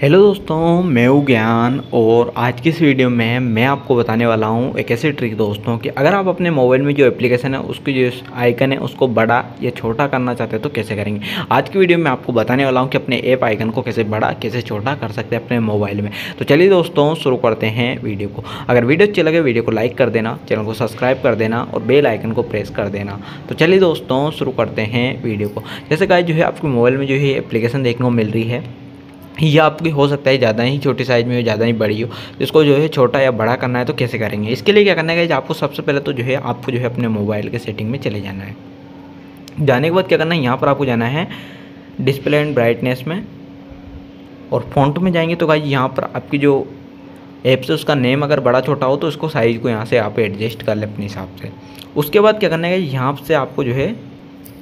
Hello दोस्तों, मैं हूँ ज्ञान और आज की इस वीडियो में मैं आपको बताने वाला हूँ एक ऐसी ट्रिक दोस्तों कि अगर आप अपने मोबाइल में जो एप्लीकेशन है, उसकी जो आइकन है, उसको बड़ा या छोटा करना चाहते हैं तो कैसे करेंगे? आज की वीडियो में आपको बताने वाला हूँ कि अपने ऐप आइकन को कैसे बड़ा, कैसे छोटा कर सकते हैं अपने मोबाइल में। तो चलिए दोस्तों, शुरू करते हैं वीडियो को। अगर वीडियो अच्छी लगे, वीडियो को लाइक कर देना चैनल को सब्सक्राइब कर देना और बेल आइकन को प्रेस कर देना। तो चलिए दोस्तों, शुरू करते हैं वीडियो को। जैसे कहा जो है आपके मोबाइल में जो है एप्लीकेशन देखने को मिल रही है। ये आपकी हो सकता है ज़्यादा ही छोटी साइज़ में हो, ज़्यादा ही बड़ी हो। इसको जो है छोटा या बड़ा करना है तो कैसे करेंगे? इसके लिए क्या करना है आपको सबसे पहले तो जो है आपको जो है अपने मोबाइल के सेटिंग में चले जाना है। जाने के बाद क्या करना है, यहाँ पर आपको जाना है डिस्प्ले एंड ब्राइटनेस में। और फॉन्ट में जाएँगे तो भाई यहाँ पर आपकी जो ऐप से उसका नेम अगर बड़ा छोटा हो तो उसको साइज़ को यहाँ से आप एडजस्ट कर ले अपने हिसाब से। उसके बाद क्या करना है यहाँ से आपको जो है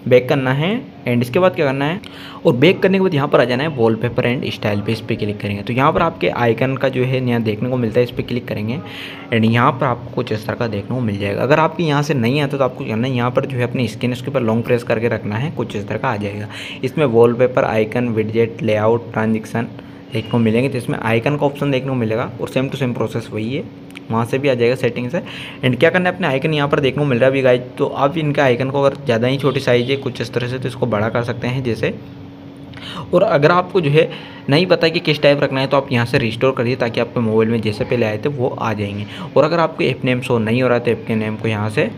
बैक करना है एंड इसके बाद क्या करना है? और बैक करने के बाद यहाँ पर आ जाना है वॉलपेपर एंड स्टाइल पे इस पर क्लिक करेंगे। तो यहाँ पर आपके आइकन का जो है यहाँ देखने को मिलता है, इस पर क्लिक करेंगे एंड यहाँ पर आपको कुछ इस तरह का देखने को मिल जाएगा। अगर आपके यहाँ से नहीं आता तो आपको करना है? यहाँ पर जो है अपनी स्क्रीन उसके ऊपर लॉन्ग प्रेस करके रखना है, कुछ इस तरह का आ जाएगा। इसमें wallpaper icon widget layout transaction देखने को मिलेंगे। तो इसमें आइकन का ऑप्शन देखने को मिलेगा, और सेम टू सेम प्रोसेस वही है। वहाँ से भी आ जाएगा सेटिंग से। एंड क्या करना है, अपने आइकन यहाँ पर देखने को मिल रहा है गाइज़ तो आप इनका आइकन को अगर ज़्यादा ही छोटी साइज़ है, कुछ इस तरह से तो इसको बड़ा कर सकते हैं, जैसे। और अगर आपको जो है, नहीं पता कि किस टाइप रखना है तो आप यहाँ से रिस्टोर करिए, ताकि आपके मोबाइल में जैसे पहले आए थे, वो आ जाएँगे। और अगर आपको ऐप नेम शो नहीं हो रहा है तो ऐप के नेम को यहाँ से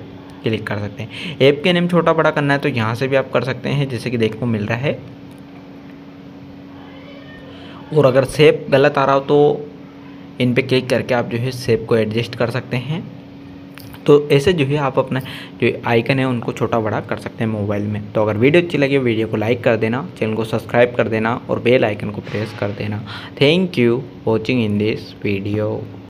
क्लिक कर सकते हैं। ऐप के नेम छोटा बड़ा करना है तो यहाँ से भी आप कर सकते हैं, जैसे कि देखने को मिल रहा है। और अगर सेप गलत आ रहा हो तो इन पे क्लिक करके आप जो है सेप को एडजस्ट कर सकते हैं। तो ऐसे जो है आप अपना जो आइकन है, उनको छोटा बड़ा कर सकते हैं मोबाइल में। तो अगर वीडियो अच्छी लगी, वीडियो को लाइक कर देना चैनल को सब्सक्राइब कर देना और बेल आइकन को प्रेस कर देना। Thank you watching in this video